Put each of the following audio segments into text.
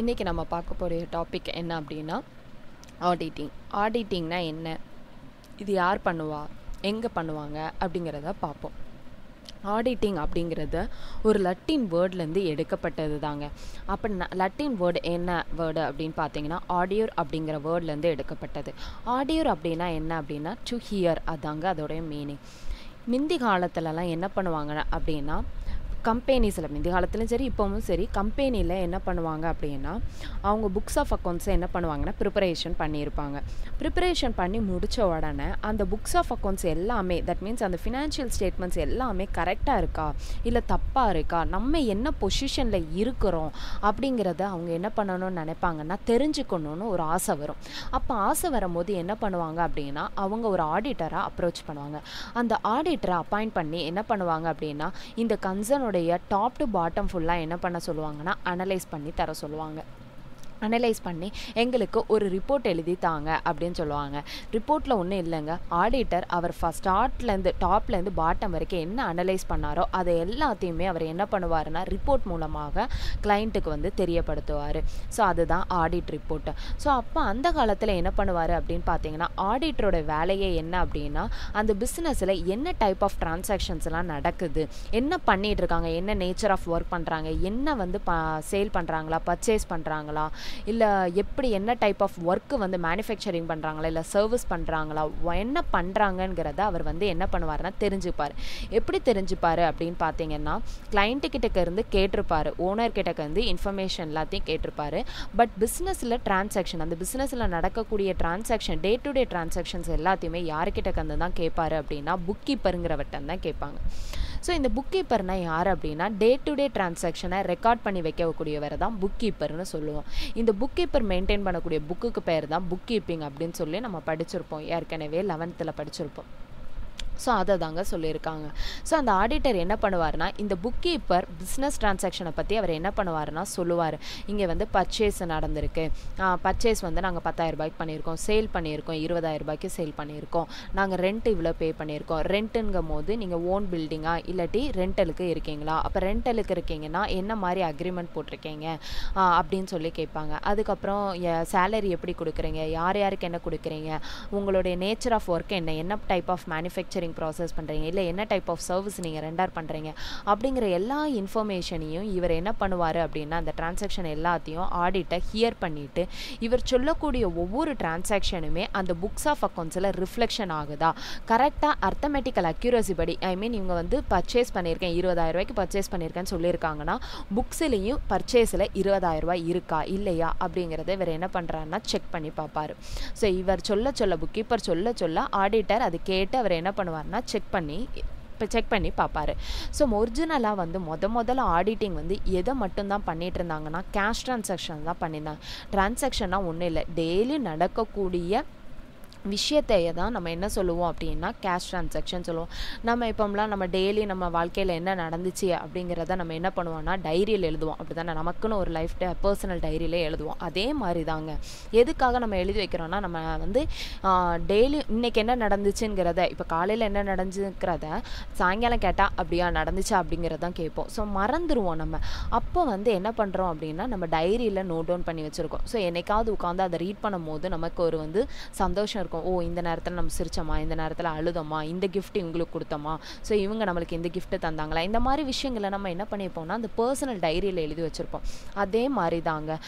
இன்றைக்கி நம்ம பார்க்க போகிற டாபிக் என்ன அப்படின்னா ஆடிட்டிங் ஆடிட்டிங்னா என்ன? இது யார் பண்ணுவா? எங்கே பண்ணுவாங்க? அப்படிங்கிறத பார்ப்போம். ஆடிட்டிங் அப்படிங்கிறது ஒரு லட்டின் வேர்ட்லேருந்து எடுக்கப்பட்டது தாங்க. அப்போ ந- லட்டின் வேர்டு என்ன வேர்டு அப்படின்னு பார்த்தீங்கன்னா ஆடியோர் அப்படிங்கிற வேர்ட்லேருந்து எடுக்கப்பட்டது. ஆடியோர் அப்படின்னா என்ன அப்படின்னா டு ஹியர் அதாங்க அதோடைய மீனிங் முந்தி காலத்துலலாம் என்ன பண்ணுவாங்க அப்படின்னா கம்பெனிஸில் முந்தி காலத்துலையும் சரி இப்போவும் சரி கம்பெனியில் என்ன பண்ணுவாங்க அப்படின்னா அவங்க புக்ஸ் ஆஃப் அக்கௌண்ட்ஸை என்ன பண்ணுவாங்கன்னா ப்ரிப்பரேஷன் பண்ணியிருப்பாங்க. ப்ரிப்பரேஷன் பண்ணி முடித்த உடனே அந்த புக்ஸ் ஆஃப் அக்கௌண்ட்ஸ் எல்லாமே தட் மீன்ஸ் அந்த ஃபினான்ஷியல் ஸ்டேட்மெண்ட்ஸ் எல்லாமே கரெக்டாக இருக்கா? இல்லை தப்பாக இருக்கா? நம்ம என்ன பொசிஷனில் இருக்கிறோம்? அப்படிங்கிறத அவங்க என்ன பண்ணணும்னு நினைப்பாங்கன்னா தெரிஞ்சுக்கணும்னு ஒரு ஆசை வரும். அப்போ ஆசை வரும்போது என்ன பண்ணுவாங்க அப்படின்னா அவங்க ஒரு ஆடிட்டராக அப்ரோச் பண்ணுவாங்க. அந்த ஆடிட்டரை அப்பாயிண்ட் பண்ணி என்ன பண்ணுவாங்க அப்படின்னா இந்த கன்சர்னுடைய டாப் டு பாட்டம் ஃபுல்லாக என்ன பண்ண சொல்லுவாங்கன்னா அனலைஸ் பண்ணி தர சொல்லுவாங்க. அனலைஸ் பண்ணி எங்களுக்கு ஒரு ரிப்போர்ட் எழுதி தாங்க அப்படின்னு சொல்லுவாங்க. ரிப்போர்ட்டில் ஒன்றும் இல்லைங்க. ஆடிட்டர் அவர் ஃபஸ்ட் ஸ்டார்ட்லேருந்து டாப்லேருந்து பாட்டம் வரைக்கும் என்ன அனலைஸ் பண்ணாரோ அதை எல்லாத்தையுமே அவர் என்ன பண்ணுவாருன்னா ரிப்போர்ட் மூலமாக கிளைண்ட்டுக்கு வந்து தெரியப்படுத்துவார். ஸோ அதுதான் ஆடிட் ரிப்போர்ட்டு ஸோ அப்போ அந்த காலத்தில் என்ன பண்ணுவார் அப்படின்னு பார்த்தீங்கன்னா ஆடிட்டரோட வேலையே என்ன அப்படின்னா அந்த பிஸ்னஸில் என்ன டைப் ஆஃப் டிரான்சாக்ஷன்ஸ்லாம் நடக்குது என்ன பண்ணிகிட்ருக்காங்க இருக்காங்க என்ன நேச்சர் ஆஃப் ஒர்க் பண்ணுறாங்க என்ன வந்து ப சேல் பண்ணுறாங்களா பர்ச்சேஸ் பண்ணுறாங்களா இல்லை எப்படி என்ன டைப் ஆஃப் ஒர்க்கு வந்து மேனுஃபேக்சரிங் பண்ணுறாங்களா இல்லை சர்வீஸ் பண்ணுறாங்களா என்ன பண்ணுறாங்கங்கிறத அவர் வந்து என்ன பண்ணுவாருன்னா தெரிஞ்சுப்பார். எப்படி தெரிஞ்சுப்பார் அப்படின்னு பார்த்தீங்கன்னா client கிட்டக்க இருந்து கேட்டிருப்பார். ஓனர் கிட்டக்க இருந்து இன்ஃபர்மேஷன் எல்லாத்தையும் கேட்டிருப்பார். பட் பிஸ்னஸில் டிரான்சாக்ஷன் அந்த பிஸ்னஸில் நடக்கக்கூடிய transaction day to day transactions எல்லாத்தையுமே யார்கிட்ட கந்து தான் கேட்பாரு அப்படின்னா புக் கீப்பருங்கிறவட்டம் தான் கேட்பாங்க ஸோ இந்த புக் கீப்பர்னா யார் அப்படின்னா டே டு டே டிரான்சாக்ஷனை ரெக்கார்ட் பண்ணி வைக்கக்கூடியவர் தான் புக் கீப்பர்னு சொல்லுவோம். இந்த புக் கீப்பர் மெயின்டைன் பண்ணக்கூடிய புக்குக்கு பேர் தான் புக் கீப்பிங் அப்படின்னு சொல்லி நம்ம படிச்சிருப்போம். ஏற்கனவே லெவன்த்தில் படிச்சிருப்போம். ஸோ அதை தாங்க சொல்லியிருக்காங்க. ஸோ அந்த ஆடிட்டர் என்ன பண்ணுவார்னா இந்த புக் கீப்பர் பிஸ்னஸ் டிரான்சாக்ஷனை பற்றி அவர் என்ன பண்ணுவார்னா சொல்லுவார். இங்கே வந்து பர்ச்சேஸ் நடந்திருக்கு. பர்ச்சேஸ் வந்து நாங்கள் பத்தாயிரம் ரூபாய்க்கு பண்ணியிருக்கோம். சேல் பண்ணியிருக்கோம். இருபதாயிரம் ரூபாய்க்கு சேல் பண்ணியிருக்கோம். நாங்கள் ரெண்ட் இவ்வளோ பே பண்ணியிருக்கோம். ரெண்ட்டுங்கும் போது நீங்கள் ஓன் பில்டிங்கா இல்லாட்டி ரெண்டலுக்கு இருக்கீங்களா? அப்போ ரெண்டலுக்கு இருக்கீங்கன்னா என்ன மாதிரி அக்ரிமெண்ட் போட்டிருக்கீங்க? அப்படின்னு சொல்லி கேட்பாங்க. அதுக்கப்புறம் சேலரி எப்படி கொடுக்குறீங்க? யார் யாருக்கு என்ன கொடுக்குறீங்க? உங்களுடைய நேச்சர் ஆஃப் ஒர்க் என்ன? என்ன டைப் ஆஃப் மேனுஃபேக்சரிங் ப்ராசஸ் பண்ணுறீங்க இல்லை என்ன டைப் ஆஃப் சர்வீஸ் நீங்கள் ரெண்டர் பண்ணுறீங்க அப்படிங்கிற எல்லா இன்ஃபர்மேஷனையும் இவர் என்ன பண்ணுவார் அப்படின்னா அந்த டிரான்சாக்ஷன் எல்லாத்தையும் ஆடிட்டை ஹியர் பண்ணிட்டு இவர் சொல்லக்கூடிய ஒவ்வொரு டிரான்சாக்ஷனுமே அந்த புக்ஸ் ஆஃப் அக்கௌண்ட்ஸில் ரிஃப்ளெக்ஷன் ஆகுதா? கரெக்டாக அர்த்தமெட்டிக்கல் அக்யூரசி படி ஐ மீன் இவங்க வந்து பர்ச்சேஸ் பண்ணியிருக்கேன் இருபதாயிரம் ரூபாய்க்கு பர்ச்சேஸ் பண்ணியிருக்கேன்னு சொல்லியிருக்காங்கன்னா புக்ஸ்லேயும் பர்ச்சேஸில் இருபதாயிரம் ரூபாய் இருக்கா இல்லையா அப்படிங்கிறத இவர் என்ன பண்ணுறாருன்னா செக் பண்ணி பார்ப்பாரு. ஸோ இவர் சொல்ல சொல்ல புக் கீப்பர் சொல்ல சொல்ல ஆடிட்டர் அது கேட்டு அவர் என்ன பண்ணுவார்? பண்ணுவார்னா செக் பண்ணி இப்போ செக் பண்ணி பார்ப்பாரு ஸோ ஒரிஜினலாக வந்து முத முதல்ல ஆடிட்டிங் வந்து எதை மட்டும்தான் பண்ணிட்டு இருந்தாங்கன்னா கேஷ் ட்ரான்சாக்ஷன் தான் பண்ணியிருந்தாங்க. ட்ரான்சாக்ஷன்னா ஒன்றும் இல்லை. டெய்லி நடக்கக்கூடிய விஷயத்தைய தான் நம்ம என்ன சொல்லுவோம் அப்படின்னா கேஷ் ட்ரான்சாக்ஷன் சொல்லுவோம். நம்ம இப்போம்லாம் நம்ம டெய்லி நம்ம வாழ்க்கையில் என்ன நடந்துச்சு அப்படிங்கிறத நம்ம என்ன பண்ணுவோம்னா டைரியில் எழுதுவோம். அப்படி தானே நமக்குன்னு ஒரு லைஃப் பர்சனல் டைரியிலே எழுதுவோம். அதே மாதிரி தாங்க எதுக்காக நம்ம எழுதி வைக்கிறோம்னா நம்ம வந்து டெய்லி இன்றைக்கி என்ன நடந்துச்சுங்கிறத இப்போ காலையில் என்ன நடந்துங்கிறத சாயங்காலம் கேட்டால் அப்படியா நடந்துச்சு அப்படிங்கிறத தான் கேட்போம். ஸோ மறந்துடுவோம் நம்ம. அப்போ வந்து என்ன பண்ணுறோம் அப்படின்னா நம்ம டைரியில் நோட் டவுன் பண்ணி வச்சுருக்கோம். ஸோ என்னைக்காவது உட்காந்து அதை ரீட் பண்ணும்போது நமக்கு ஒரு வந்து சந்தோஷம் இருக்கும் ஓ இந்த நேரத்தில் நம்ம சிரிச்சோமா? இந்த நேரத்தில் அழுதோமா? இந்த கிஃப்ட் இவங்களுக்கு கொடுத்தோமா? ஸோ இவங்க நம்மளுக்கு இந்த கிஃப்ட்டு தந்தாங்களா? இந்த மாதிரி விஷயங்களை நம்ம என்ன பண்ணியிருப்போம்னா அந்த பர்சனல் டைரியில் எழுதி வச்சுருப்போம். அதே மாதிரி தாங்க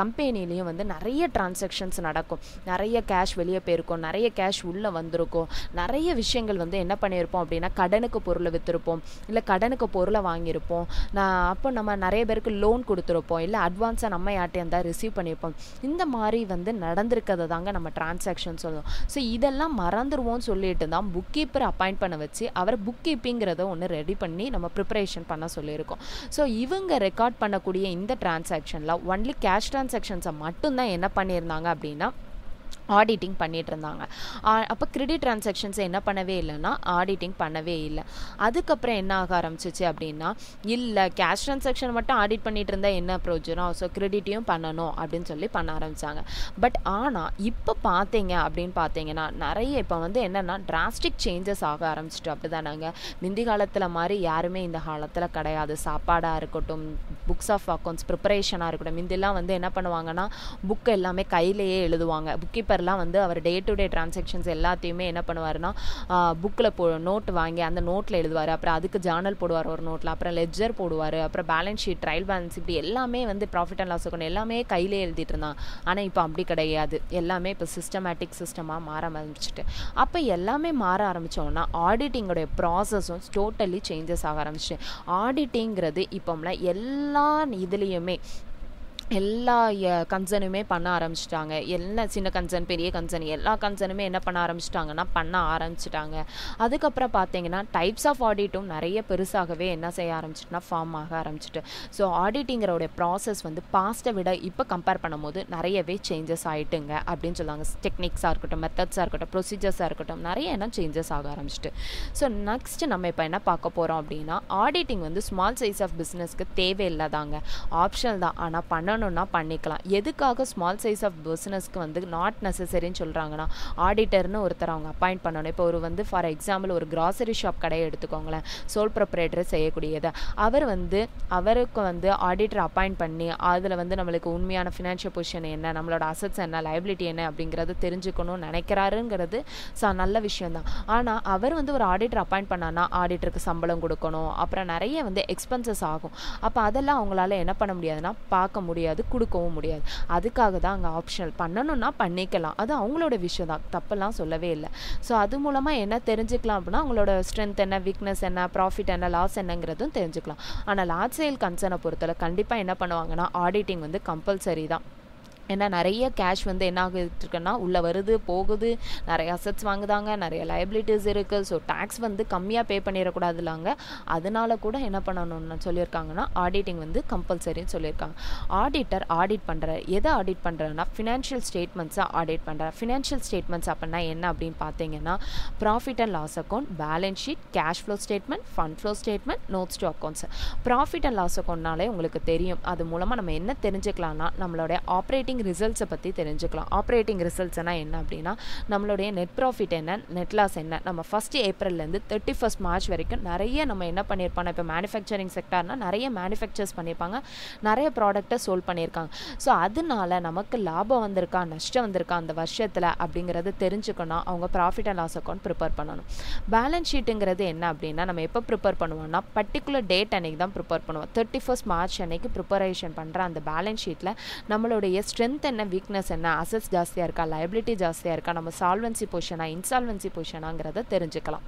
கம்பெனிலையும் வந்து நிறைய டிரான்சாக்ஷன்ஸ் நடக்கும். நிறைய கேஷ் வெளியே போயிருக்கும். நிறைய கேஷ் உள்ளே வந்திருக்கும். நிறைய விஷயங்கள் வந்து என்ன பண்ணியிருப்போம் அப்படின்னா கடனுக்கு பொருளை விற்றுருப்போம் இல்லை கடனுக்கு பொருளை வாங்கியிருப்போம். நான் அப்போ நம்ம நிறைய பேருக்கு லோன் கொடுத்துருப்போம். இல்லை அட்வான்ஸாக நம்ம யார்ட்டையும் தான் ரிசீவ் பண்ணியிருப்போம். இந்த மாதிரி வந்து நடந்திருக்கிறது தாங்க நம்ம அப்படின்னு சொல்லுவோம் ஸோ இதெல்லாம் மறந்துடுவோம்னு சொல்லிட்டு தான் புக் கீப்பர் அப்பாயிண்ட் பண்ண வச்சு அவரை புக் கீப்பிங்கிறத ஒன்று ரெடி பண்ணி நம்ம ப்ரிப்பரேஷன் பண்ண சொல்லியிருக்கோம். ஸோ இவங்க ரெக்கார்ட் பண்ணக்கூடிய இந்த டிரான்சாக்ஷனில் ஒன்லி கேஷ் டிரான்சாக்ஷன்ஸை மட்டும்தான் என்ன பண்ணியிருந்தாங்க அப்படின்னா ஆடிட்டிங் பண்ணிட்டு இருந்தாங்க அப்போ கிரெடிட் ட்ரான்சாக்ஷன்ஸை என்ன பண்ணவே இல்லைன்னா ஆடிட்டிங் பண்ணவே இல்லை. அதுக்கப்புறம் என்ன ஆக ஆரம்பிச்சிச்சு அப்படின்னா இல்லை கேஷ் ட்ரான்சாக்ஷன் மட்டும் ஆடிட் பண்ணிட்டு இருந்தால் என்ன ப்ரோஜனம் ஸோ கிரெடிட்டையும் பண்ணணும் அப்படின்னு சொல்லி பண்ண ஆரம்பித்தாங்க பட் ஆனால் இப்போ பார்த்தீங்க அப்படின்னு பார்த்தீங்கன்னா நிறைய இப்போ வந்து என்னென்னா டிராஸ்டிக் சேஞ்சஸ் ஆக ஆரம்பிச்சிட்டு அப்படி தானாங்க முந்தி காலத்தில் மாதிரி யாருமே இந்த காலத்தில் கிடையாது. சாப்பாடாக இருக்கட்டும் புக்ஸ் ஆஃப் அக்கௌண்ட்ஸ் ப்ரிப்பரேஷனாக இருக்கட்டும் முந்திலாம் வந்து என்ன பண்ணுவாங்கன்னா புக் எல்லாமே கையிலேயே எழுதுவாங்க. புக் கீப்பர்லாம் வந்து அவர் டே டு டே டிரான்சாக்ஷன்ஸ் எல்லாத்தையுமே என்ன பண்ணுவாருன்னா புக்கில் போ நோட் வாங்கி அந்த நோட்டில் எழுதுவார். அப்புறம் அதுக்கு ஜேர்னல் போடுவார் ஒரு நோட்டில் அப்புறம் லெஜர் போடுவார். அப்புறம் பேலன்ஸ் ஷீட் ட்ரையல் பேலன்ஸ் இப்படி எல்லாமே வந்து ப்ராஃபிட் அண்ட் லாஸ் அக்கௌண்ட் எல்லாமே கையிலே எழுதிட்டு இருந்தான். ஆனால் இப்போ அப்படி கிடையாது. எல்லாமே இப்போ சிஸ்டமேட்டிக் சிஸ்டமாக மாற ஆரம்பிச்சிட்டு. அப்போ எல்லாமே மாற ஆரம்பித்தோன்னா ஆடிட்டிங்கோடைய ப்ராசஸும் டோட்டலி சேஞ்சஸ் ஆக ஆரம்பிச்சு ஆடிட்டிங்கிறது இப்போம்ல எல்லா இதுலேயுமே எல்லா கன்சர்னுமே பண்ண ஆரம்பிச்சிட்டாங்க. என்ன சின்ன கன்சர்ன் பெரிய கன்சர்ன் எல்லா கன்சர்னுமே என்ன பண்ண ஆரம்பிச்சிட்டாங்கன்னா பண்ண ஆரம்பிச்சிட்டாங்க. அதுக்கப்புறம் பார்த்தீங்கன்னா டைப்ஸ் ஆஃப் ஆடிட்டும் நிறைய பெருசாகவே என்ன செய்ய ஆரம்பிச்சிட்டுனா ஃபார்ம் ஆக ஆரம்பிச்சிட்டு. ஸோ ஆடிட்டிங்கிறோடைய ப்ராசஸ் வந்து பாஸ்ட்டை விட இப்போ கம்பேர் பண்ணும்போது நிறையவே சேஞ்சஸ் ஆகிட்டுங்க அப்படின்னு சொல்லுவாங்க டெக்னிக்ஸாக இருக்கட்டும் மெத்தட்ஸாக இருக்கட்டும் ப்ரொசீஜர்ஸாக இருக்கட்டும் நிறைய என்ன சேஞ்சஸ் ஆக ஆரம்பிச்சிட்டு. ஸோ நெக்ஸ்ட் நம்ம இப்போ என்ன பார்க்க போகிறோம் அப்படின்னா ஆடிட்டிங் வந்து ஸ்மால் சைஸ் ஆஃப் பிஸ்னஸ்க்கு தேவையில்லாதாங்க. ஆப்ஷனல் தான். ஆனால் பண்ணணும் பண்ணணும்னா பண்ணிக்கலாம். எதுக்காக ஸ்மால் சைஸ் ஆஃப் பிஸ்னஸ்க்கு வந்து நாட் நெசசரின்னு சொல்கிறாங்கன்னா ஆடிட்டர்னு ஒருத்தர் அவங்க அப்பாயிண்ட் பண்ணணும். இப்போ ஒரு வந்து ஃபார் எக்ஸாம்பிள் ஒரு கிராசரி ஷாப் கடையை எடுத்துக்கோங்களேன். சோல் ப்ரொப்ரேட்டர் செய்யக்கூடியது. அவர் வந்து அவருக்கு வந்து ஆடிட்டர் அப்பாயிண்ட் பண்ணி அதில் வந்து நம்மளுக்கு உண்மையான ஃபினான்ஷியல் பொசிஷன் என்ன நம்மளோட அசட்ஸ் என்ன லைபிலிட்டி என்ன அப்படிங்கிறத தெரிஞ்சுக்கணும்னு நினைக்கிறாருங்கிறது ச நல்ல விஷயம்தான். ஆனால் அவர் வந்து ஒரு ஆடிட்டர் அப்பாயிண்ட் பண்ணானா ஆடிட்டருக்கு சம்பளம் கொடுக்கணும். அப்புறம் நிறைய வந்து எக்ஸ்பென்சஸ் ஆகும். அப்போ அதெல்லாம் அவங்களால என்ன பண்ண முடியாதுன்னா பார்க்க முடியாது. முடியாது கொடுக்கவும் முடியாது. அதுக்காக தான் அங்கே ஆப்ஷனல் பண்ணணும்னா பண்ணிக்கலாம். அது அவங்களோட விஷயம் தான். தப்பெல்லாம் சொல்லவே இல்லை. ஸோ அது மூலமாக என்ன தெரிஞ்சுக்கலாம் அப்படின்னா அவங்களோட ஸ்ட்ரென்த் என்ன வீக்னஸ் என்ன ப்ராஃபிட் என்ன லாஸ் என்னங்கிறதும் தெரிஞ்சுக்கலாம். ஆனால் லார்ஜ் சேல் கன்சர்னை பொறுத்தவரை கண்டிப்பாக என்ன பண்ணுவாங்கன்னா ஆடிட்டிங் வந்து கம்பல்சரி தான். ஏன்னா நிறைய கேஷ் வந்து என்ன ஆகிட்டு இருக்குன்னா உள்ளே வருது போகுது. நிறைய அசட்ஸ் வாங்குதாங்க நிறைய லயபிலிட்டிஸ் இருக்குது ஸோ டேக்ஸ் வந்து கம்மியாக பே பண்ணிடக்கூடாதுலாங்க. அதனால கூட என்ன பண்ணணும்னு சொல்லியிருக்காங்கன்னா ஆடிட்டிங் வந்து கம்பல்சரின்னு சொல்லியிருக்காங்க. ஆடிட்டர் ஆடிட் பண்ணுற எதை ஆடிட் பண்ணுறேன்னா ஃபினான்ஷியல் ஸ்டேட்மெண்ட்ஸை ஆடிட் பண்ணுற ஃபினான்ஷியல் ஸ்டேட்மெண்ட்ஸ் அப்படின்னா என்ன அப்படின்னு பார்த்தீங்கன்னா profit and loss account balance sheet cash flow statement fund flow statement notes to accounts profit and loss அக்கௌண்ட்னாலே உங்களுக்கு தெரியும். அது மூலமாக நம்ம என்ன தெரிஞ்சுக்கலாம்னா நம்மளுடைய ஆப்ரேட்டிங் ரிசல்ட்ஸை பற்றி தெரிஞ்சுக்கலாம். ஆப்ரேட்டிங் ரிசல்ட்ஸ்னால் என்ன அப்படின்னா நம்மளுடைய நெட் ப்ராஃபிட் என்ன நெட் லாஸ் என்ன. நம்ம ஃபஸ்ட் ஏப்ரல்லேருந்து தேர்ட்டி ஃபஸ்ட் மார்ச் வரைக்கும் நிறைய நம்ம என்ன பண்ணியிருப்போம் இப்போ மேனுஃபேக்சரிங் செக்டார்னா நிறைய மேனுஃபேக்சர்ஸ் பண்ணியிருப்பாங்க. நிறைய ப்ராடக்ட்டை சோல் பண்ணியிருக்காங்க. ஸோ அதனால நமக்கு லாபம் வந்திருக்கா? நஷ்டம் வந்திருக்கா? அந்த வருஷத்தில் அப்படிங்கிறத தெரிஞ்சுக்கணும். அவங்க profit and loss account prepare பண்ணணும். பேலன்ஸ் ஷீட்டுங்கிறது என்ன அப்படின்னா நம்ம எப்போ ப்ரிப்பேர் பண்ணுவோம்னா பர்டிகுலர் டேட் அன்னைக்கு தான் ப்ரிப்பேர் பண்ணுவோம். தேர்ட்டி ஃபஸ்ட் மார்ச் அன்னைக்கு ப்ரிப்பரேஷன் பண்ணுற அந்த பேலன்ஸ் ஷீட்டில் நம்மளுடைய ஸ்ட்ரென்த் என்ன வீக்னஸ் என்ன? அசட்ஸ் ஜாஸ்தியாக இருக்கா? லயபிலிட்டி ஜாஸ்தியாக இருக்கா? நம்ம சால்வன்சி பொசிஷனா இன்சால்வன்சி பொசிஷனாங்கிறத தெரிஞ்சுக்கலாம்.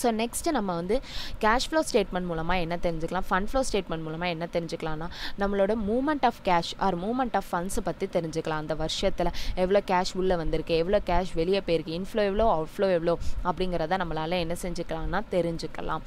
ஸோ நெக்ஸ்ட்டு நம்ம வந்து கேஷ் ஃப்ளோ ஸ்டேட்மெண்ட் மூலமாக என்ன தெரிஞ்சுக்கலாம்? ஃபண்ட் ஃப்ளோ ஸ்டேட்மெண்ட் மூலமாக என்ன தெரிஞ்சுக்கலாம்னா நம்மளோட movement of cash or movement of ஃபண்ட்ஸை பற்றி தெரிஞ்சுக்கலாம். அந்த வருஷத்தில் எவ்வளோ கேஷ் உள்ளே வந்திருக்கு எவ்வளோ கேஷ் வெளியே போயிருக்கு இன்ஃப்ளோ எவ்வளோ அவுட்ஃப்ளோ எவ்வளோ அப்படிங்கிறத நம்மளால் என்ன செஞ்சுக்கலாம்னா தெரிஞ்சுக்கலாம்.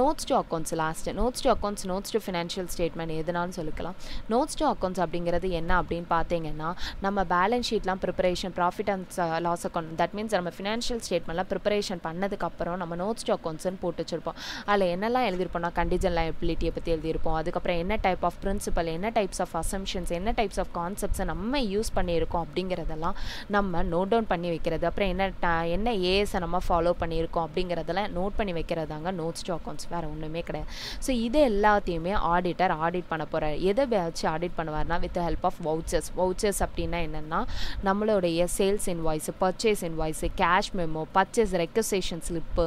Notes to accounts last notes to accounts notes to financial statement எதுனாலும் சொல்லிக்கலாம். நோட்ஸ் டு அக்கௌண்ட்ஸ் அப்படிங்கிறது என்ன அப்படின்னு பார்த்தீங்கன்னா நம்ம balance ஷீட்லாம் preparation profit and loss account that means நம்ம ஃபினான்ஷியல் ஸ்டேட்மெண்ட்லாம் ப்ரிப்பரேஷன் பண்ணதுக்கப்புறம் நம்ம நோட்ஸ் டு அக்கௌண்ட்ஸ்னு போட்டு வச்சிருப்போம். அதில் என்னெல்லாம் எழுதியிருப்போம்னா கண்டிஜன் லயபிலிட்டியை பற்றி எழுதியிருப்போம். அதுக்கப்புறம் என்ன டைப் ஆஃப் பிரின்சிபல் என்ன டைப்ஸ் ஆஃப் அசம்ஷன்ஸ் என்ன டைப்ஸ் ஆஃப் கான்செப்ட்ஸை நம்ம யூஸ் பண்ணியிருக்கோம் அப்படிங்கிறதெல்லாம் நம்ம நோட் டவுன் பண்ணி வைக்கிறது. அப்புறம் என்ன என்ன ஏஎஸை நம்ம ஃபாலோ பண்ணியிருக்கோம் அப்படிங்கிறதெல்லாம் நோட் பண்ணி வைக்கிறதாங்க நோட்ஸ் டு அக்கௌண்ட்ஸ் வேறு ஒன்றுமே கிடையாது. ஸோ இது எல்லாத்தையுமே ஆடிட்டர் ஆடிட் பண்ண போகிறார் எதை வச்சு ஆடிட் பண்ணுவார்னா with help of vouchers vouchers அப்படின்னா என்னென்னா நம்மளுடைய sales invoice purchase invoice cash memo purchase requisition slip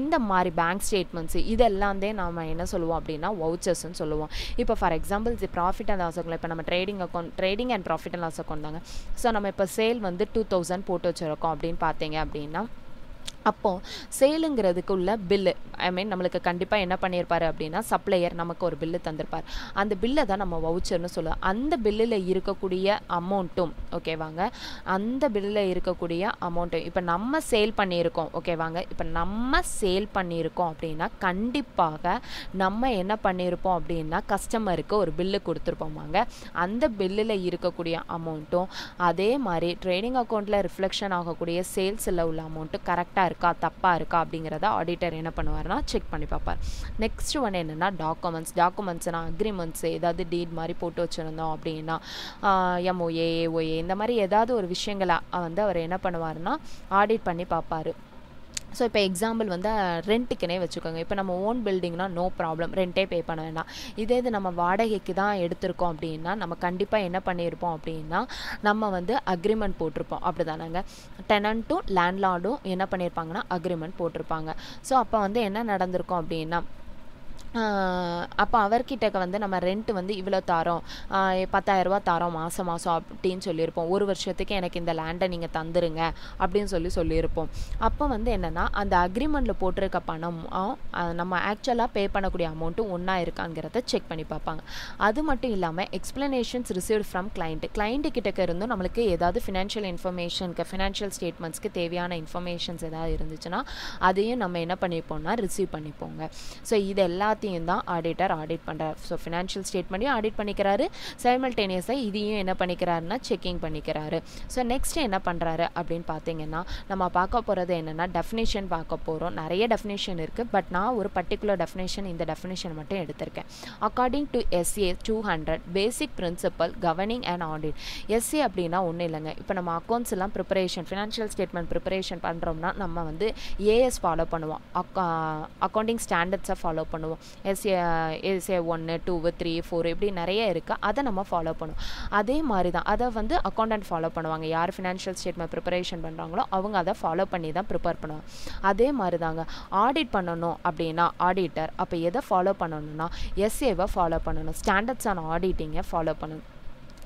இந்த மாதிரி பேங்க் ஸ்டேட்மெண்ட்ஸு இதெல்லாம் தான் நம்ம என்ன சொல்லுவோம் அப்படின்னா வவுச்சர்ஸ்னு சொல்லுவோம். இப்போ ஃபார் எக்ஸாம்பிள் இது ப்ராஃபிட் அண்ட் லாஸ் அக்கௌண்ட் இப்போ நம்ம trading account trading and profit and loss account தாங்க. ஸோ நம்ம இப்போ சேல் வந்து டூ தௌசண்ட் போட்டு வச்சுருக்கோம் அப்படின்னு பார்த்தீங்க அப்படின்னா அப்போது சேலுங்கிறதுக்கு உள்ள பில்லு ஐ மீன் நம்மளுக்கு கண்டிப்பாக என்ன பண்ணியிருப்பார் அப்படின்னா சப்ளையர் நமக்கு ஒரு பில்லு தந்திருப்பார். அந்த பில்லை தான் நம்ம வவுச்சர்னு சொல்லுவோம். அந்த பில்லில் இருக்கக்கூடிய அமௌண்ட்டும் ஓகேவாங்க அந்த பில்லில் இருக்கக்கூடிய அமௌண்ட்டு இப்போ நம்ம சேல் பண்ணியிருக்கோம். ஓகேவாங்க இப்போ நம்ம சேல் பண்ணியிருக்கோம் அப்படின்னா கண்டிப்பாக நம்ம என்ன பண்ணியிருப்போம் அப்படின்னா கஸ்டமருக்கு ஒரு பில்லு கொடுத்துருப்போமாங்க அந்த பில்லில் இருக்கக்கூடிய அமௌண்ட்டும் அதே மாதிரி ட்ரேடிங் அக்கௌண்ட்டில் ரிஃப்ளெக்ஷன் ஆகக்கூடிய சேல்ஸில் உள்ள அமௌண்ட்டு கரெக்டாக இருக்கா தப்பாக இருக்கா அப்படிங்கிறத ஆடிட்டர் என்ன பண்ணுவார்னா செக் பண்ணி பார்ப்பார். நெக்ஸ்ட் ஒன் என்னென்னா டாக்குமெண்ட்ஸ் டாக்குமெண்ட்ஸ்னால் அக்ரிமெண்ட்ஸ் ஏதாவது டீட் மாதிரி போட்டு வச்சுருந்தோம் அப்படின்னா எம்ஓஏ ஏஓஏ இந்த மாதிரி ஏதாவது ஒரு விஷயங்களை வந்து அவர் என்ன பண்ணுவார்னா ஆடிட் பண்ணி பார்ப்பாரு. ஸோ இப்போ எக்ஸாம்பிள் வந்து ரெண்ட்டுக்குனே வச்சுக்கோங்க. இப்போ நம்ம ஓன் பில்டிங்னா நோ ப்ராப்ளம் ரெண்ட்டே பே பண்ண வேண்டாம். இதே இது நம்ம வாடகைக்கு தான் எடுத்திருக்கோம் அப்படின்னா நம்ம கண்டிப்பாக என்ன பண்ணியிருப்போம் அப்படின்னா நம்ம வந்து அக்ரிமெண்ட் போட்டிருப்போம். அப்படி தானேங்க டெனண்ட்டும் லேண்ட்லார்டும் என்ன பண்ணியிருப்பாங்கன்னா அக்ரிமெண்ட் போட்டிருப்பாங்க. ஸோ அப்போ வந்து என்ன நடந்திருக்கும் அப்படின்னா அப்போ அவர்கிட்ட வந்து நம்ம ரெண்ட் வந்து இவ்வளோ தரோம். பத்தாயிரரூபா தரோம் மாதம் மாதம் அப்படின்னு சொல்லியிருப்போம் ஒரு வருஷத்துக்கு எனக்கு இந்த லேண்டை நீங்கள் தந்துருங்க அப்படின்னு சொல்லி சொல்லியிருப்போம் அப்போ வந்து என்னென்னா அந்த அக்ரிமெண்ட்டில் போட்டிருக்க பணம் நம்ம ஆக்சுவலாக பே பண்ணக்கூடிய அமௌண்ட்டும் ஒன்றா இருக்காங்கிறத செக் பண்ணி பார்ப்பாங்க. அது மட்டும் இல்லாமல் explanations received from client client கிட்டக்க இருந்தும் நம்மளுக்கு ஏதாவது ஃபினான்ஷியல் இன்ஃபர்மேஷனுக்கு ஃபினான்ஷியல் ஸ்டேட்மெண்ட்ஸ்க்கு தேவையான இன்ஃபர்மேஷன்ஸ் ஏதாவது இருந்துச்சுன்னா அதையும் நம்ம என்ன பண்ணிப்போம்னா ரிசீவ் பண்ணிப்போங்க. ஸோ இது எல்லாத்தையும் தான் ஆடிட்டர் ஆடிட் பண்ணுறார் ஸோ ஃபினான்ஷியல் ஸ்டேட்மெண்ட்டையும் ஆடிட் பண்ணிக்கிறாரு. சைமல்டேனியஸாக இதையும் என்ன பண்ணிக்கிறாருன்னா செக்கிங் பண்ணிக்கிறாரு. ஸோ நெக்ஸ்ட் என்ன பண்ணுறாரு அப்படின்னு பார்த்தீங்கன்னா நம்ம பார்க்க போகிறது என்னென்னா டெஃபினேஷன் பார்க்க போகிறோம் நிறைய டெஃபினேஷன் இருக்குது பட் நான் ஒரு பர்டிகுலர் டெஃபினேஷன் இந்த டெஃபினேஷன் மட்டும் எடுத்திருக்கேன். According to SA two hundred basic principle governing and audit SA அப்படின்னா ஒன்றும் இல்லைங்க. இப்போ நம்ம அக்கௌண்ட்ஸ் எல்லாம் ப்ரிப்பரேஷன் ஃபினான்ஷியல் ஸ்டேட்மெண்ட் ப்ரிப்பரேஷன் பண்ணுறோம்னா நம்ம வந்து ஏஎஸ் ஃபாலோ பண்ணுவோம். அக்கா அக்கௌண்டிங் ஸ்டாண்டர்ட்ஸை ஃபாலோ பண்ணுவோம். எஸ்ஏ எஸ்ஏ ஒன்று டூ த்ரீ ஃபோர் இப்படி நிறைய இருக்குது அதை நம்ம ஃபாலோ பண்ணுவோம். அதே மாதிரி தான் அதை வந்து அக்கௌண்டன்ட் ஃபாலோ பண்ணுவாங்க. யார் ஃபினான்ஷியல் ஸ்டேட்மெண்ட் ப்ரிப்பரேஷன் பண்ணுறாங்களோ அவங்க அதை ஃபாலோ பண்ணி தான் ப்ரிப்பேர் பண்ணுவாங்க. அதே மாதிரி தாங்க ஆடிட் பண்ணணும் அப்படின்னா ஆடிட்டர் அப்போ எதை ஃபாலோ பண்ணணும்னா எஸ்ஏவை ஃபாலோ பண்ணணும். ஸ்டாண்டர்ட்ஸ் ஆன் ஆடிட்டிங்கை ஃபாலோ பண்ணணும்.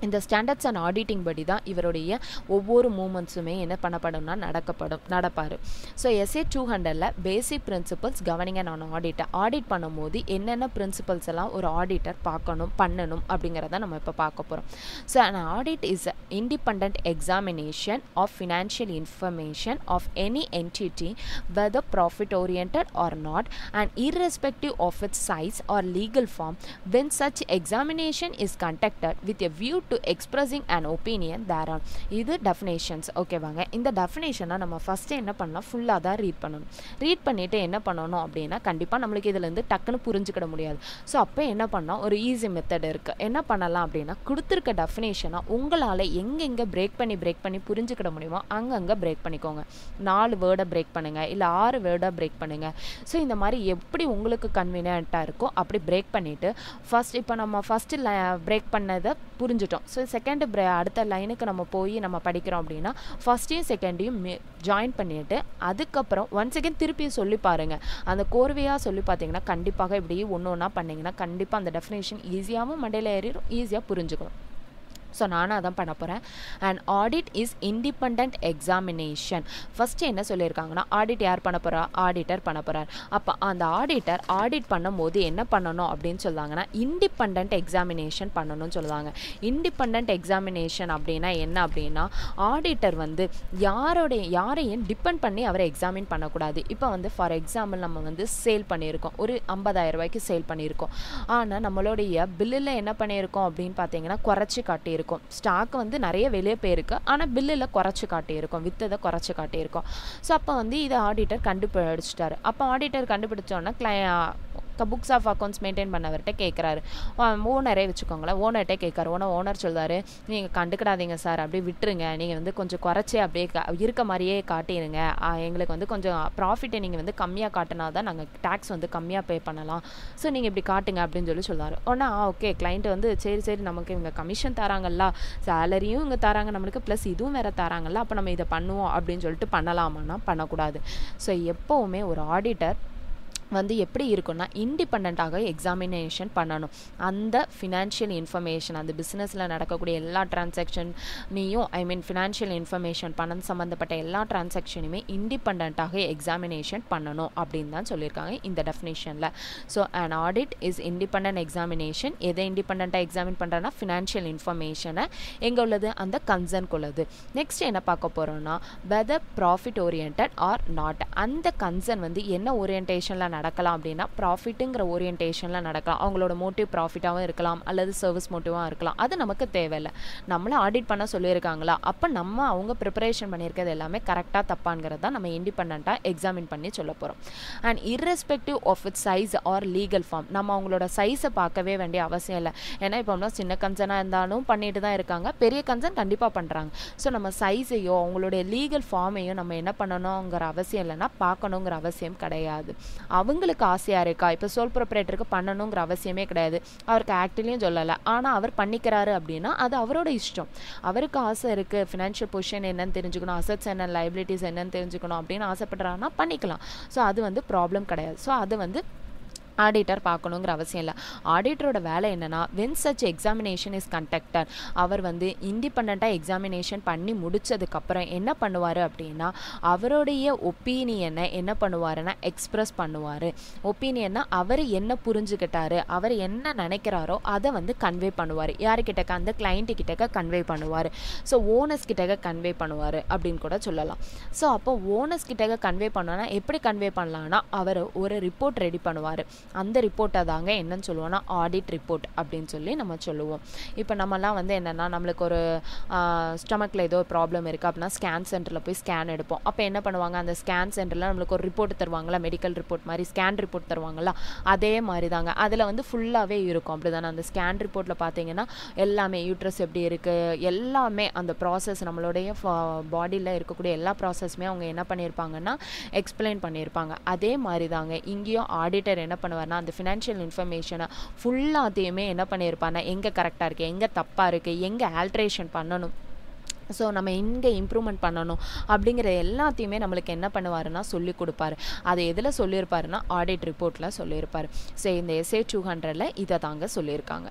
இந்த ஸ்டாண்டர்ட்ஸ் அண்ட் ஆடிட்டிங் படி தான் இவருடைய ஒவ்வொரு மூமெண்ட்ஸுமே என்ன பண்ணப்படும்னா நடக்கப்படும் நடப்பார். ஸோ எஸ்ஏ டூ ஹண்ட்ரடில் basic principles governing and on auditor audit பண்ணும்போது என்னென்ன பிரின்சிபல்ஸ் எல்லாம் ஒரு ஆடிட்டர் பார்க்கணும் பண்ணணும் அப்படிங்கிறத நம்ம இப்போ பார்க்க போகிறோம் so and audit is independent examination of financial information of any entity whether profit oriented or not and irrespective of its size or legal form when such examination is conducted with a view to expressing and opinion thereon இது definitions ஓகேவாங்க இந்த டெஃபினேஷனை நம்ம first என்ன பண்ணலாம் ஃபுல்லாக தான் read பண்ணணும். ரீட் பண்ணிவிட்டு என்ன பண்ணணும் அப்படின்னா கண்டிப்பாக நம்மளுக்கு இதுலேருந்து டக்குன்னு புரிஞ்சுக்கிட முடியாது. ஸோ அப்போ என்ன பண்ணால் ஒரு ஈஸி மெத்தட் இருக்குது என்ன பண்ணலாம் அப்படின்னா கொடுத்துருக்க டெஃபினேஷனை உங்களால் எங்கெங்கே பிரேக் பண்ணி பிரேக் பண்ணி புரிஞ்சுக்கிட முடியுமோ அங்கங்கே பிரேக் பண்ணிக்கோங்க. நாலு வேர்டை பிரேக் பண்ணுங்கள் இல்லை ஆறு வேர்டை பிரேக் பண்ணுங்கள் ஸோ இந்த மாதிரி எப்படி உங்களுக்கு கன்வீனியண்ட்டாக இருக்கோ அப்படி பிரேக் பண்ணிவிட்டு ஃபஸ்ட் இப்போ நம்ம ஃபஸ்ட்டு பிரேக் பண்ணதை புரிஞ்சுட்டோம். ஸோ செகண்ட் ப்ரே அடுத்த லைனுக்கு நம்ம போய் நம்ம படிக்கிறோம் அப்படின்னா ஃபஸ்ட்டையும் செகண்டையும் ஜாயின் பண்ணிவிட்டு அதுக்கப்புறம் ஒன் செகண்ட் திருப்பி சொல்லி பாருங்கள் அந்த கோர்வையாக சொல்லி பார்த்தீங்கன்னா கண்டிப்பாக இப்படி ஒன்று ஒன்றா பண்ணிங்கன்னா கண்டிப்பாக அந்த டெஃபினேஷன் ஈஸியாகவும் மண்டையில் ஏறிடும் ஈஸியாக புரிஞ்சுக்கணும். ஸோ நானும் அதான் பண்ண போகிறேன் and audit is independent examination first என்ன சொல்லியிருக்காங்கன்னா ஆடிட் யார் பண்ண போகிறா ஆடிட்டர் பண்ண போகிறார் அப்போ அந்த ஆடிட்டர் ஆடிட் பண்ணும்போது என்ன பண்ணணும் அப்படின்னு சொல்லாங்கன்னா இண்டிபெண்ட் எக்ஸாமினேஷன் பண்ணணும்னு சொல்லுவாங்க. இண்டிபெண்ட் எக்ஸாமினேஷன் அப்படின்னா என்ன அப்படின்னா ஆடிட்டர் வந்து யாரோடைய யாரையும் டிபெண்ட் பண்ணி அவரை எக்ஸாமின் பண்ணக்கூடாது. இப்போ வந்து ஃபார் எக்ஸாம்பிள் நம்ம வந்து சேல் பண்ணியிருக்கோம். ஒரு ஐம்பதாயிரம் ரூபாய்க்கு சேல் பண்ணியிருக்கோம். ஆனால் நம்மளுடைய பில்லில் என்ன பண்ணியிருக்கோம் அப்படின்னு பார்த்தீங்கன்னா குறைச்சி காட்டியிருக்கோம். இருக்கும். ஸ்டாக் வந்து நிறைய வெளியே போயிருக்கு. ஆனால் பில்லில் குறைச்சி காட்டியிருக்கும். விற்றதை குறைச்சி காட்டியிருக்கும். ஸோ அப்போ வந்து இதை ஆடிட்டர் கண்டுபிடிச்சிட்டாரு. அப்போ ஆடிட்டர் கண்டுபிடிச்சோன்னா கிளை புக்ஸ் ஆஃப் அக்கௌண்ட்ஸ் மெயின்டைன் பண்ணவர்கிட்ட கேட்குறாரு ஓனரே வச்சுக்கோங்களேன். ஓனர்கிட்ட கேட்குறாரு ஓனர் ஓனர் சொல்கிறாரு நீங்கள் கண்டுக்கிடாதீங்க சார். அப்படியே விட்டுருங்க. நீங்கள் வந்து கொஞ்சம் குறைச்சி அப்படியே இருக்க மாதிரியே காட்டிடுங்க எங்களுக்கு வந்து கொஞ்சம் ப்ராஃபிட்டை நீங்கள் வந்து கம்மியாக காட்டினா தான் நாங்கள் டேக்ஸ் வந்து கம்மியாக பே பண்ணலாம். ஸோ நீங்கள் இப்படி காட்டுங்க அப்படின்னு சொல்லி சொல்கிறாரு ஒன்றா ஓகே கிளைண்ட் வந்து சரி சரி. நமக்கு இவங்க கமிஷன் தராங்கல்ல. சேலரியும் இங்கே தராங்க நம்மளுக்கு. ப்ளஸ் இதுவும் வேறு தராங்கல்ல. அப்போ நம்ம இதை பண்ணுவோம் அப்படின்னு சொல்லிட்டு பண்ணலாமான்னா பண்ணக்கூடாது. ஸோ எப்போவுமே ஒரு ஆடிட்டர் வந்து எப்படி இருக்குன்னா இண்டிபெண்ட்டாக எக்ஸாமினேஷன் பண்ணணும். அந்த ஃபினான்ஷியல் இன்ஃபர்மேஷன் அந்த பிஸ்னஸில் நடக்கக்கூடிய எல்லா டிரான்சாக்ஷனையும் ஐ மீன் ஃபினான்ஷியல் இன்ஃபர்மேஷன் பணம் சம்மந்தப்பட்ட எல்லா டிரான்சாக்ஷனையுமே இண்டிபெண்ட்டாக எக்ஸாமினேஷன் பண்ணணும் அப்படின்னு தான் சொல்லியிருக்காங்க இந்த டெஃபினேஷனில் so and audit is independent examination எதை இண்டிபெண்ட்டாக எக்ஸாமின் பண்ணுறேன்னா ஃபினான்ஷியல் இன்ஃபர்மேஷனை எங்கே உள்ளது? அந்த கன்சர்னுக்கு உள்ளது. நெக்ஸ்ட் என்ன பார்க்க போகிறோம்னா whether profit oriented or not அந்த கன்சர்ன் வந்து என்ன ஓரியன்டேஷனில் நடக்கலாம் அப்படின்னா ப்ராஃபிட்டுங்கிற ஓரியன்டேஷனில் நடக்கலாம். அவங்களோட மோட்டிவ் ப்ராஃபிட்டாகவும் இருக்கலாம் அல்லது சர்வீஸ் மோட்டிவாக இருக்கலாம். அது நமக்கு தேவையில்லை. நம்மளை ஆடிட் பண்ண சொல்லியிருக்காங்களா? அப்போ நம்ம அவங்க ப்ரிப்பரேஷன் பண்ணியிருக்கிறது எல்லாமே கரெக்டாக தப்பாங்கிறது தான் நம்ம இண்டிபெண்ட்டாக எக்ஸாமின் பண்ணி சொல்ல போகிறோம் and irrespective of it size or legal form நம்ம அவங்களோட சைஸை பார்க்கவே வேண்டிய அவசியம் இல்லை. ஏன்னா இப்போ சின்ன கன்சர்னாக இருந்தாலும் பண்ணிட்டு தான் இருக்காங்க. பெரிய கன்சர்ன் கண்டிப்பாக பண்ணுறாங்க ஸோ நம்ம சைஸையோ அவங்களுடைய லீகல் ஃபார்மையோ நம்ம என்ன பண்ணணுங்கிற அவசியம் இல்லைன்னா பார்க்கணுங்கிற அவசியம் கிடையாது. அவங்க அவங்களுக்கு ஆசையாக இருக்கா? இப்போ சோல் ப்ரொப்ரேட்டருக்கு பண்ணணுங்கிற அவசியமே கிடையாது. அவருக்கு ஆக்டிலையும் சொல்லலை. ஆனால் அவர் பண்ணிக்கிறாரு அப்படின்னா அது அவரோட இஷ்டம். அவருக்கு ஆசை இருக்குது ஃபினான்ஷியல் பொசிஷன் என்னன்னு தெரிஞ்சுக்கணும். அசட்ஸ் என்ன லைபிலிட்டிஸ் என்னன்னு தெரிஞ்சுக்கணும் அப்படின்னு ஆசைப்படுறாருன்னா பண்ணிக்கலாம். ஸோ அது வந்து ப்ராப்ளம் கிடையாது. ஸோ அது வந்து ஆடிட்டர் பார்க்கணுங்கிற அவசியம் இல்லை. ஆடிட்டரோட வேலை என்னென்னா when such examination is conductor அவர் வந்து இண்டிபெண்ட்டாக எக்ஸாமினேஷன் பண்ணி முடித்ததுக்கப்புறம் என்ன பண்ணுவார் அப்படின்னா அவருடைய ஒப்பீனியனை என்ன பண்ணுவாருன்னா எக்ஸ்ப்ரெஸ் பண்ணுவார். ஒப்பீனியன்னா அவர் என்ன புரிஞ்சுக்கிட்டாரு அவர் என்ன நினைக்கிறாரோ அதை வந்து கன்வே பண்ணுவார். யாருக்கிட்டக்க அந்த கிளைண்ட்டு கிட்டக்க கன்வே பண்ணுவார். ஸோ ஓனர்ஸ் கிட்டக்க கன்வே பண்ணுவார் அப்படின்னு கூட சொல்லலாம். ஸோ அப்போ ஓனர்ஸ் கிட்டக்க கன்வே பண்ணோன்னா எப்படி கன்வே பண்ணலான்னா அவர் ஒரு ரிப்போர்ட் ரெடி பண்ணுவார். அந்த ரிப்போர்ட்டை தாங்க என்னன்னு சொல்லுவோம்னா ஆடிட் ரிப்போர்ட் அப்படின்னு சொல்லி நம்ம சொல்லுவோம். இப்போ நம்மலாம் வந்து என்னென்னா நம்மளுக்கு ஒரு ஸ்டமக்கில் ஏதோ ப்ராப்ளம் இருக்குது அப்படின்னா ஸ்கேன் சென்டரில் போய் ஸ்கேன் எடுப்போம். அப்போ என்ன பண்ணுவாங்க? அந்த ஸ்கேன் சென்டரில் நம்மளுக்கு ஒரு ரிப்போர்ட் தருவாங்களா மெடிக்கல் ரிப்போர்ட் மாதிரி ஸ்கேன் ரிப்போர்ட் தருவாங்களா அதே மாதிரி தாங்க அதில் வந்து ஃபுல்லாகவே இருக்கும். அப்படி தானே அந்த ஸ்கேன் ரிப்போர்ட்டில் பார்த்தீங்கன்னா எல்லாமே யூட்ரஸ் எப்படி இருக்குது எல்லாமே அந்த ப்ராசஸ் நம்மளுடைய பாடியில் இருக்கக்கூடிய எல்லா ப்ராசஸுமே அவங்க என்ன பண்ணியிருப்பாங்கன்னா எக்ஸ்பிளைன் பண்ணியிருப்பாங்க அதே மாதிரி தாங்க இங்கேயும் ஆடிட்டர் என்ன பண்ணுவார்னா அந்த ஃபினான்ஷியல் இன்ஃபர்மேஷனை ஃபுல்லாத்தையுமே என்ன பண்ணியிருப்பாருன்னா எங்கே கரெக்டாக இருக்குது எங்கே தப்பாக இருக்குது எங்கே ஆல்ட்ரேஷன் பண்ணணும். ஸோ நம்ம எங்கே இம்ப்ரூவ்மெண்ட் பண்ணணும் அப்படிங்கிற எல்லாத்தையுமே நம்மளுக்கு என்ன பண்ணுவாருன்னா சொல்லி கொடுப்பாரு. அதை எதில் சொல்லியிருப்பாருன்னா ஆடிட் ரிப்போர்ட்டில் சொல்லியிருப்பார் ஸோ இந்த எஸ்ஏ டூ ஹண்ட்ரடில் இதை தாங்க சொல்லியிருக்காங்க